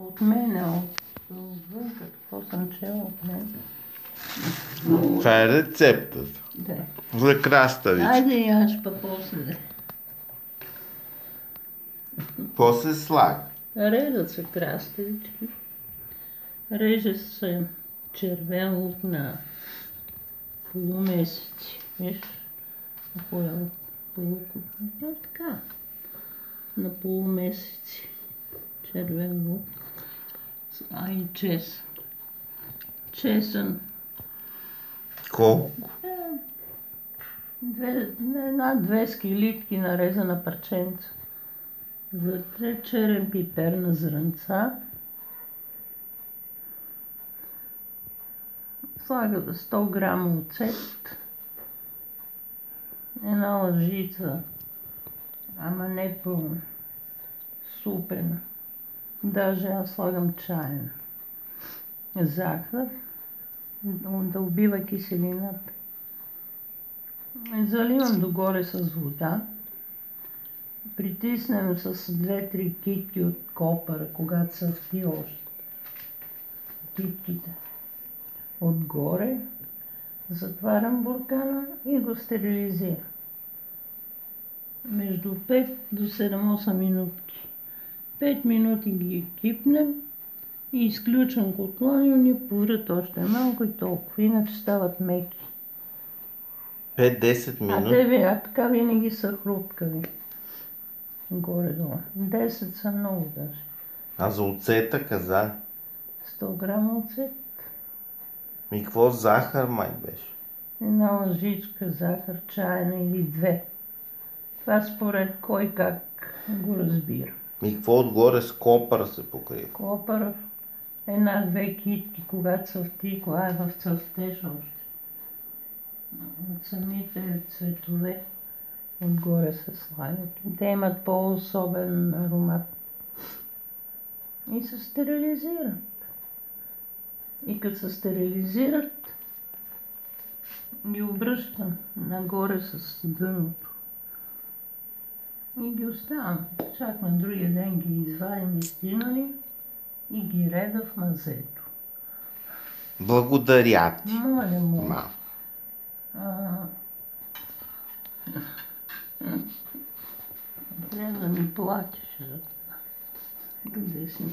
От мене, от отвън, какво съм чела от мен. Това е рецептата. Да. За краставички. Айде яш па после. После слага. Режат се краставички. Реже се червен лук на полумесеци. Виж, какво е полук? Е така. На полумесеци. Червен лук. А и чесън. Чесън. Колко? Е, две, една-две скилитки нарезана парченца. Вътре черен пипер на зранца. Слага 100 грама оцет. Една лъжица, ама не пълна, супена. Даже аз слагам чайна. Захар, да убива киселината. Заливам догоре с вода. Притиснем с 2-3 китки от копъра, когато са ти още. Китките. Отгоре затварям буркана и го стерилизирам. Между 5 до 7-8 минутки. 5 минути ги кипнем и изключвам котлон и ни порят още малко и толкова. Иначе стават меки. 5-10 А минути. те ви, а така винаги са хрупкави. Горе-долу. 10 са много даже. А за оцета каза. 100 грама оцет, Ми какво захар май беше? една лъжичка захар, чайна или две. Това според кой как го разбира. Ми какво отгоре с копър се покрива? Копър, една-две китки, когато са в ти, кога е в цъфтеж още. От самите цветове отгоре се слагат. Те имат по-особен аромат. И се стерилизират. И като се стерилизират, ги обръщам нагоре с дъното. И ги оставям. Чак на другия ден ги извадим изтинали и ги реда в мазето. Благодаря ти. Моля, моля. Мам. А, Трябва да ми платиш за това. Къде си?